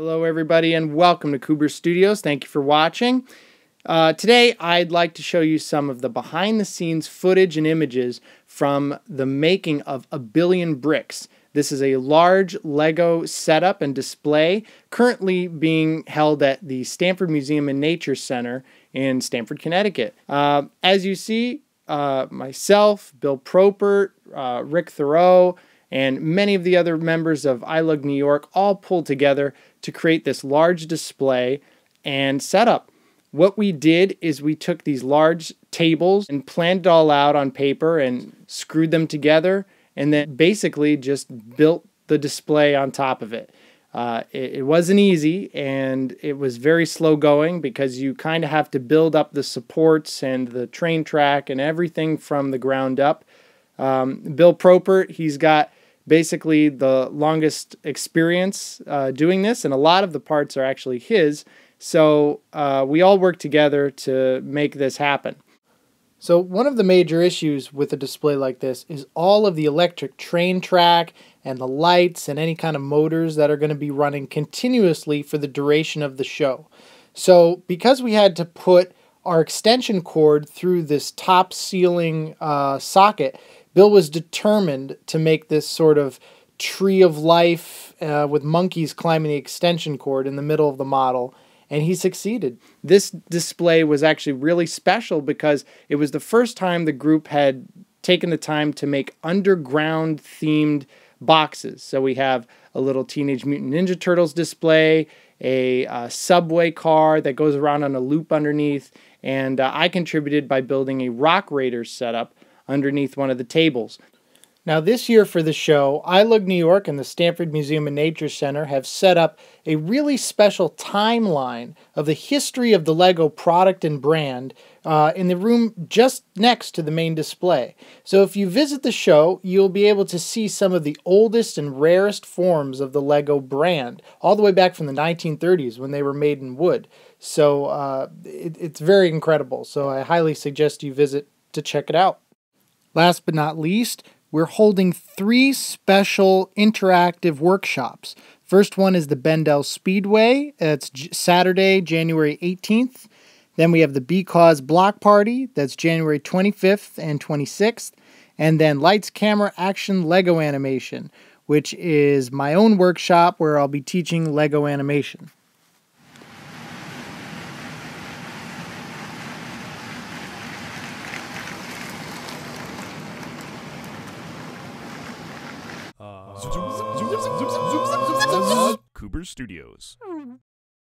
Hello, everybody, and welcome to Kooberz Studios. Thank you for watching. Uh, today, I'd like to show you some of the behind the scenes footage and images from the making of A Billion Bricks. This is a large Lego setup and display currently being held at the Stamford Museum and Nature Center in Stamford, Connecticut. Uh, as you see, uh, myself, Bill Propert, uh, Rick Thoreau, and many of the other members of iLug New York all pulled together to create this large display and setup. What we did is we took these large tables and planned it all out on paper and screwed them together and then basically just built the display on top of it. Uh, it, it, wasn't easy and it was very slow going because you kind of have to build up the supports and the train track and everything from the ground up. Um, Bill Propert, he's got basically the longest experience uh, doing this, and a lot of the parts are actually his. So uh, we all work together to make this happen. So one of the major issues with a display like this is all of the electric train track and the lights and any kind of motors that are going to be running continuously for the duration of the show. So because we had to put our extension cord through this top ceiling uh, socket, Bill was determined to make this sort of tree of life uh, with monkeys climbing the extension cord in the middle of the model and he succeeded. This display was actually really special because it was the first time the group had taken the time to make underground themed boxes. So we have a little Teenage Mutant Ninja Turtles display, a, a subway car that goes around on a loop underneath, and uh, I contributed by building a Rock Raiders setup underneath one of the tables. Now, this year for the show, iLug New York and the Stamford Museum and Nature Center have set up a really special timeline of the history of the LEGO product and brand uh, in the room just next to the main display. So, if you visit the show, you'll be able to see some of the oldest and rarest forms of the LEGO brand, all the way back from the 1930s when they were made in wood. So, uh, it, it's very incredible. So, I highly suggest you visit to check it out. Last but not least, we're holding three special interactive workshops. First one is the Bendel Speedway. It's Saturday, January 18th. Then we have the Because Block Party. That's January 25th and 26th. And then Lights, Camera, Action, Lego Animation, which is my own workshop where I'll be teaching Lego animation. Kooberz Studios.